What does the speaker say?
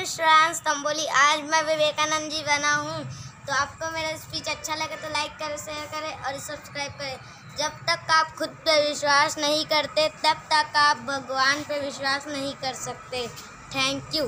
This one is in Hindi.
मिश्रांस तंबोली आज मैं विवेकानंद जी बना हूँ। तो आपको मेरा स्पीच अच्छा लगे तो लाइक करें शेयर करें और सब्सक्राइब करें। जब तक आप खुद पर विश्वास नहीं करते, तब तक आप भगवान पर विश्वास नहीं कर सकते। Thank you